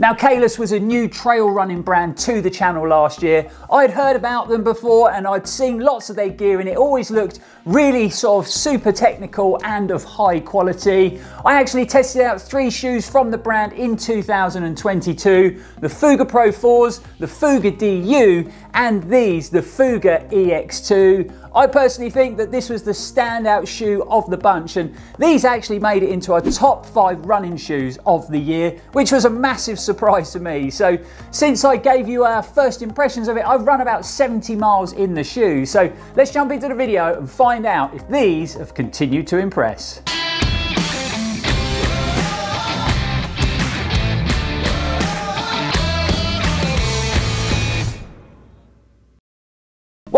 Now Kailas was a new trail running brand to the channel last year. I'd heard about them before and I'd seen lots of their gear and it always looked really sort of super technical and of high quality. I actually tested out three shoes from the brand in 2022, the Fuga Pro 4s, the Fuga DU and these, the Fuga EX2. I personally think that this was the standout shoe of the bunch and these actually made it into our top five running shoes of the year, which was a massive surprise to me. So since I gave you our first impressions of it, I've run about 70 miles in the shoe. So let's jump into the video and find out if these have continued to impress.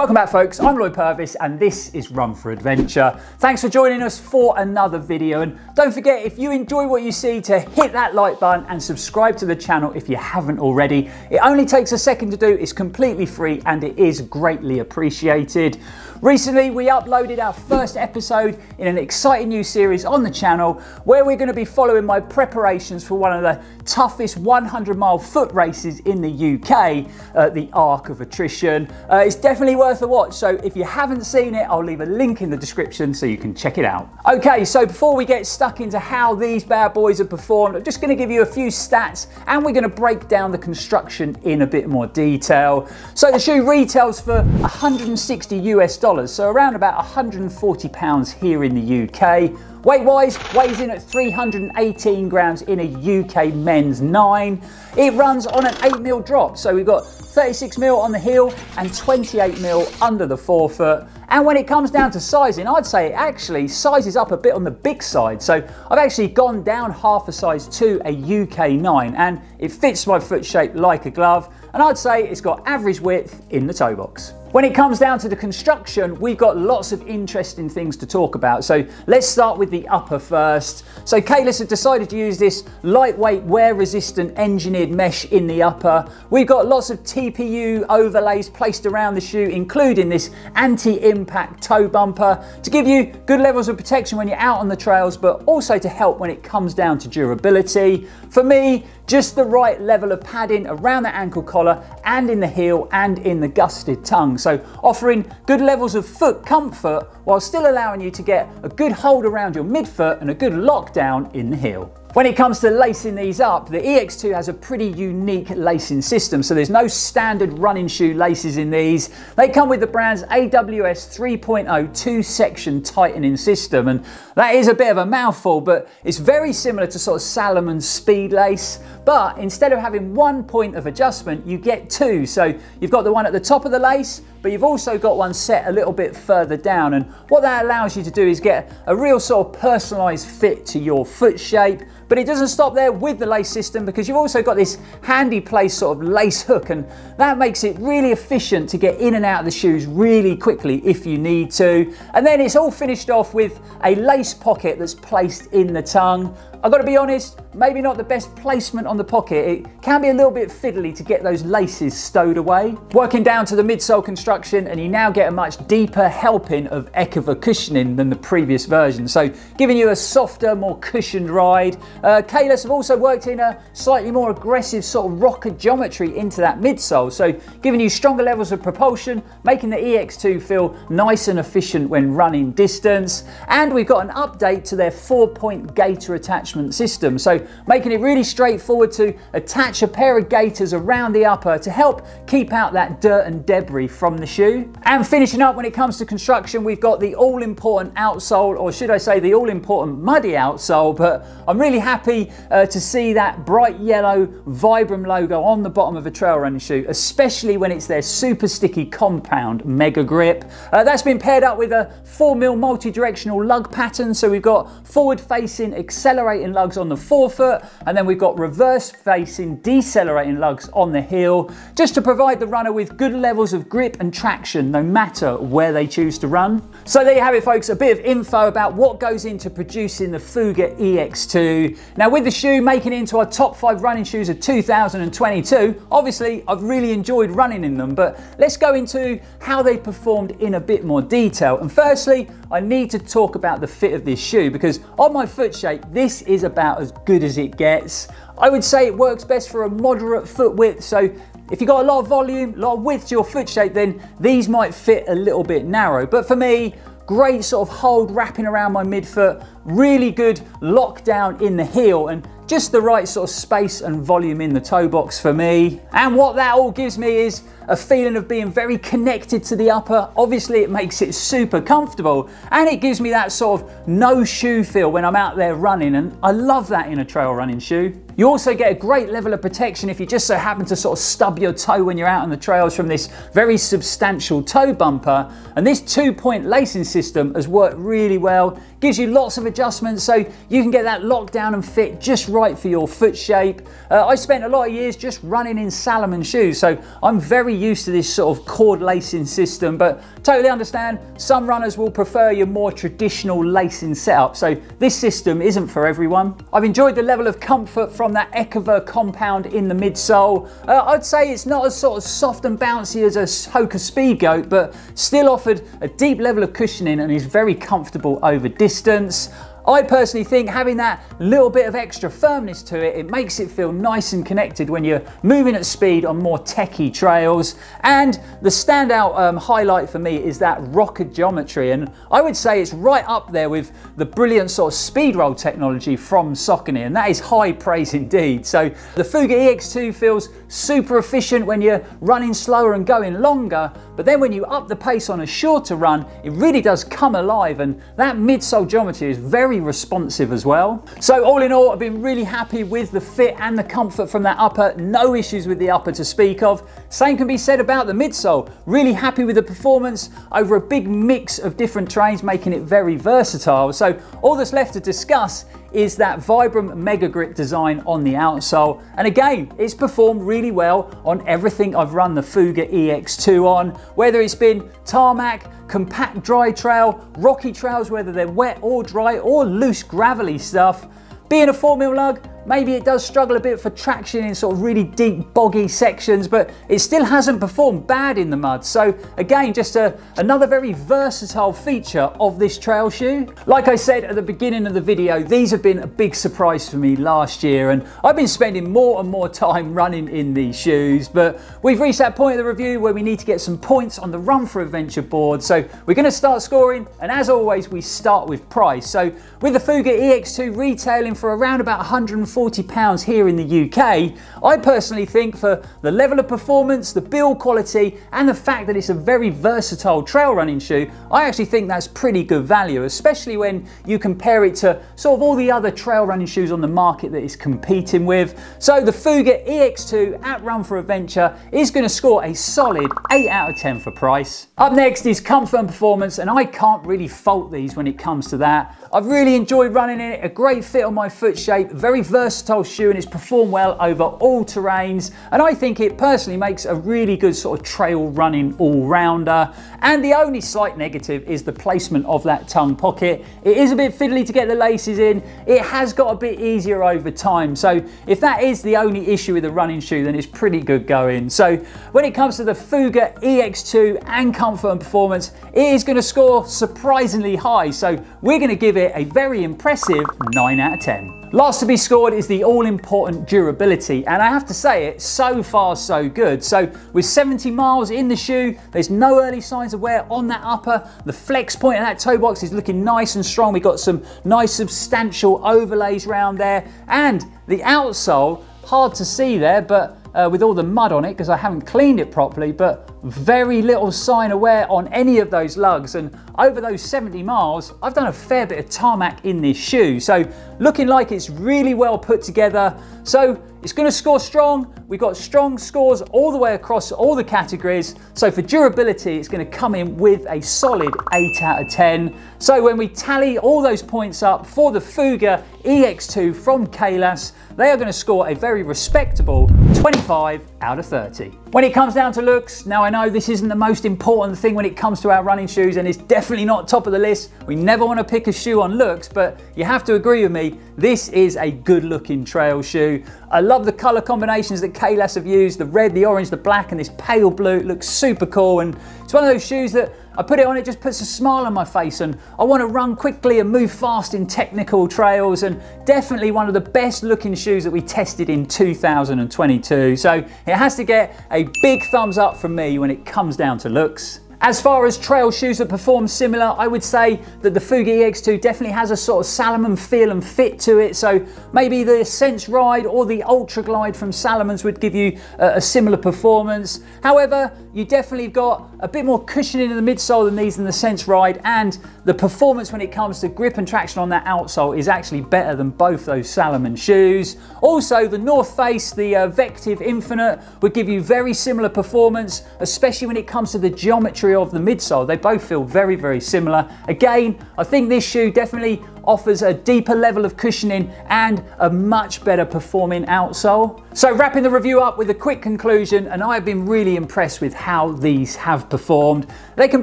Welcome back folks, I'm Lloyd Purvis and this is Run for Adventure. Thanks for joining us for another video and don't forget if you enjoy what you see to hit that like button and subscribe to the channel if you haven't already. It only takes a second to do, it's completely free and it is greatly appreciated. Recently, we uploaded our first episode in an exciting new series on the channel where we're going to be following my preparations for one of the toughest 100 mile foot races in the UK, uh, the Arc of Attrition. Uh, it's definitely worth a watch, so if you haven't seen it, I'll leave a link in the description so you can check it out. Okay, so before we get stuck into how these bad boys have performed, I'm just going to give you a few stats and we're going to break down the construction in a bit more detail. So the shoe retails for 160 US dollars so around about 140 pounds here in the UK. Weight wise, weighs in at 318 grams in a UK men's 9. It runs on an 8mm drop, so we've got 36mm on the heel and 28mm under the forefoot. And when it comes down to sizing, I'd say it actually sizes up a bit on the big side. So I've actually gone down half a size to a UK 9 and it fits my foot shape like a glove. And I'd say it's got average width in the toe box. When it comes down to the construction, we've got lots of interesting things to talk about. So let's start with the upper first. So Kailas have decided to use this lightweight, wear resistant engineered mesh in the upper. We've got lots of TPU overlays placed around the shoe, including this anti-impact toe bumper to give you good levels of protection when you're out on the trails, but also to help when it comes down to durability. For me, just the right level of padding around the ankle collar and in the heel and in the gusseted tongue. So offering good levels of foot comfort while still allowing you to get a good hold around your midfoot and a good lockdown in the heel. When it comes to lacing these up, the EX2 has a pretty unique lacing system. So there's no standard running shoe laces in these. They come with the brand's AWS 3.0 two section tightening system. And that is a bit of a mouthful, but it's very similar to sort of Salomon speed lace. But instead of having one point of adjustment, you get two. So you've got the one at the top of the lace, but you've also got one set a little bit further down. And what that allows you to do is get a real sort of personalized fit to your foot shape, but it doesn't stop there with the lace system because you've also got this handy place sort of lace hook and that makes it really efficient to get in and out of the shoes really quickly if you need to. And then it's all finished off with a lace pocket that's placed in the tongue. I've got to be honest, maybe not the best placement on the pocket. It can be a little bit fiddly to get those laces stowed away. Working down to the midsole construction and you now get a much deeper helping of Ekiva cushioning than the previous version. So giving you a softer, more cushioned ride. Uh, Kailas have also worked in a slightly more aggressive sort of rocker geometry into that midsole. So giving you stronger levels of propulsion, making the EX2 feel nice and efficient when running distance. And we've got an update to their four point gaiter attachment attachment system. So making it really straightforward to attach a pair of gaiters around the upper to help keep out that dirt and debris from the shoe. And finishing up when it comes to construction, we've got the all important outsole, or should I say the all important muddy outsole, but I'm really happy uh, to see that bright yellow Vibram logo on the bottom of a trail running shoe, especially when it's their super sticky compound mega grip. Uh, that's been paired up with a 4mm multi-directional lug pattern, so we've got forward facing accelerated accelerating lugs on the forefoot, and then we've got reverse facing decelerating lugs on the heel, just to provide the runner with good levels of grip and traction no matter where they choose to run. So there you have it folks, a bit of info about what goes into producing the Fuga EX2. Now with the shoe making it into our top five running shoes of 2022, obviously I've really enjoyed running in them, but let's go into how they performed in a bit more detail. And firstly, I need to talk about the fit of this shoe because on my foot shape, this is about as good as it gets. I would say it works best for a moderate foot width, so if you've got a lot of volume, a lot of width to your foot shape, then these might fit a little bit narrow. But for me, great sort of hold wrapping around my midfoot, really good lockdown in the heel, and just the right sort of space and volume in the toe box for me. And what that all gives me is a feeling of being very connected to the upper. Obviously it makes it super comfortable and it gives me that sort of no shoe feel when I'm out there running and I love that in a trail running shoe. You also get a great level of protection if you just so happen to sort of stub your toe when you're out on the trails from this very substantial toe bumper. And this two point lacing system has worked really well, gives you lots of adjustments so you can get that lockdown and fit just right for your foot shape. Uh, I spent a lot of years just running in Salomon shoes, so I'm very used to this sort of cord lacing system, but totally understand some runners will prefer your more traditional lacing setup. So this system isn't for everyone. I've enjoyed the level of comfort from that Ekever compound in the midsole. Uh, I'd say it's not as sort of soft and bouncy as a Hoka Speedgoat, but still offered a deep level of cushioning and is very comfortable over distance. I personally think having that little bit of extra firmness to it, it makes it feel nice and connected when you're moving at speed on more techie trails. And the standout um, highlight for me is that rocker geometry. And I would say it's right up there with the brilliant sort of speed roll technology from Saucony. And that is high praise indeed. So the Fuga EX2 feels super efficient when you're running slower and going longer. But then when you up the pace on a shorter run, it really does come alive. And that midsole geometry is very responsive as well. So all in all, I've been really happy with the fit and the comfort from that upper. No issues with the upper to speak of. Same can be said about the midsole. Really happy with the performance over a big mix of different trains, making it very versatile. So all that's left to discuss is that Vibram Mega Grip design on the outsole. And again, it's performed really well on everything I've run the Fuga EX2 on, whether it's been tarmac, compact dry trail, rocky trails, whether they're wet or dry, or loose gravelly stuff. Being a 4 mil lug, Maybe it does struggle a bit for traction in sort of really deep boggy sections, but it still hasn't performed bad in the mud. So again, just a, another very versatile feature of this trail shoe. Like I said at the beginning of the video, these have been a big surprise for me last year, and I've been spending more and more time running in these shoes, but we've reached that point of the review where we need to get some points on the Run for Adventure board. So we're gonna start scoring, and as always, we start with price. So with the Fuga EX2 retailing for around about 140 £140 here in the UK, I personally think for the level of performance, the build quality, and the fact that it's a very versatile trail running shoe, I actually think that's pretty good value, especially when you compare it to sort of all the other trail running shoes on the market that it's competing with. So the Fuga EX2 at Run for Adventure is going to score a solid 8 out of 10 for price. Up next is comfort and performance, and I can't really fault these when it comes to that. I've really enjoyed running in it, a great fit on my foot shape, very versatile shoe and it's performed well over all terrains and I think it personally makes a really good sort of trail running all-rounder and the only slight negative is the placement of that tongue pocket. It is a bit fiddly to get the laces in, it has got a bit easier over time so if that is the only issue with the running shoe then it's pretty good going. So when it comes to the Fuga EX2 and comfort and performance it is going to score surprisingly high so we're going to give it a very impressive 9 out of 10. Last to be scored is the all-important durability, and I have to say it, so far so good. So with 70 miles in the shoe, there's no early signs of wear on that upper. The flex point of that toe box is looking nice and strong. We've got some nice substantial overlays around there, and the outsole, hard to see there, but uh, with all the mud on it because I haven't cleaned it properly, but very little sign of wear on any of those lugs. And over those 70 miles, I've done a fair bit of tarmac in this shoe. So looking like it's really well put together. So it's going to score strong. We've got strong scores all the way across all the categories. So for durability, it's going to come in with a solid 8 out of 10. So when we tally all those points up for the Fuga EX2 from Kailas, they are going to score a very respectable 25 out of 30. When it comes down to looks, now I know this isn't the most important thing when it comes to our running shoes and it's definitely not top of the list. We never want to pick a shoe on looks, but you have to agree with me, this is a good looking trail shoe. I love the color combinations that Kailas have used, the red, the orange, the black, and this pale blue. It looks super cool and it's one of those shoes that I put it on, it just puts a smile on my face and I want to run quickly and move fast in technical trails and definitely one of the best looking shoes that we tested in 2022. So it has to get a big thumbs up from me when it comes down to looks. As far as trail shoes that perform similar, I would say that the Fuga EX2 definitely has a sort of Salomon feel and fit to it. So maybe the Sense Ride or the Ultra Glide from Salomons would give you a, a similar performance. However, you definitely got a bit more cushioning in the midsole than these in the Sense Ride and the performance when it comes to grip and traction on that outsole is actually better than both those Salomon shoes. Also, the North Face, the uh, Vectiv Infinite, would give you very similar performance, especially when it comes to the geometry of the midsole. They both feel very, very similar. Again, I think this shoe definitely offers a deeper level of cushioning and a much better performing outsole. So wrapping the review up with a quick conclusion, and I've been really impressed with how these have performed. They can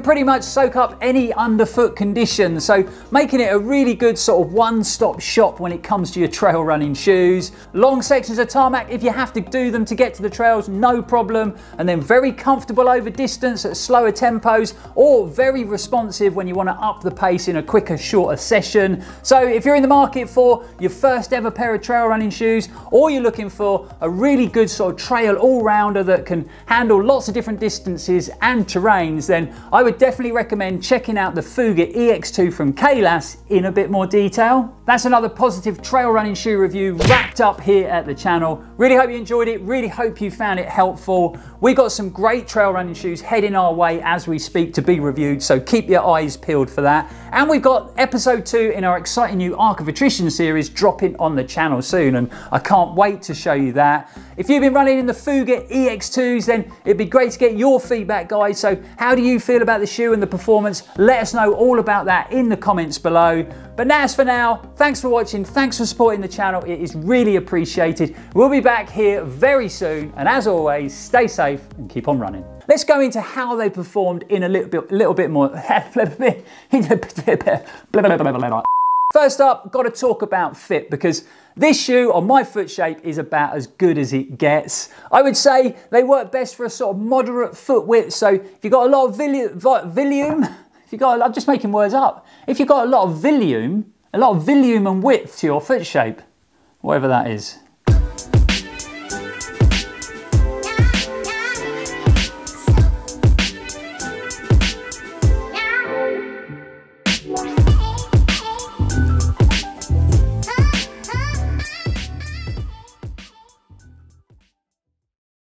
pretty much soak up any underfoot condition, so making it a really good sort of one-stop shop when it comes to your trail running shoes. Long sections of tarmac, if you have to do them to get to the trails, no problem. And then very comfortable over distance at slower tempos, or very responsive when you want to up the pace in a quicker, shorter session. So if you're in the market for your first ever pair of trail running shoes, or you're looking for a really good sort of trail all-rounder that can handle lots of different distances and terrains, then I would definitely recommend checking out the Fuga EX2 from Kailas in a bit more detail. That's another positive trail running shoe review wrapped up here at the channel. Really hope you enjoyed it, really hope you found it helpful. We got some great trail running shoes heading our way as we speak to be reviewed, so keep your eyes peeled for that. And we've got episode two in our exciting new Arc of Attrition series dropping on the channel soon, and I can't wait to show you that. If you've been running in the Fuga EX2s, then it'd be great to get your feedback, guys. So how do you feel about the shoe and the performance? Let us know all about that in the comments below. But that's for now. Thanks for watching. Thanks for supporting the channel. It is really appreciated. We'll be back here very soon. And as always, stay safe and keep on running. Let's go into how they performed in a little bit, little bit more. First up, got to talk about fit because this shoe on my foot shape is about as good as it gets. I would say they work best for a sort of moderate foot width. So if you've got a lot of volume, if you've got, I'm just making words up. If you've got a lot of volume, a lot of volume and width to your foot shape, whatever that is,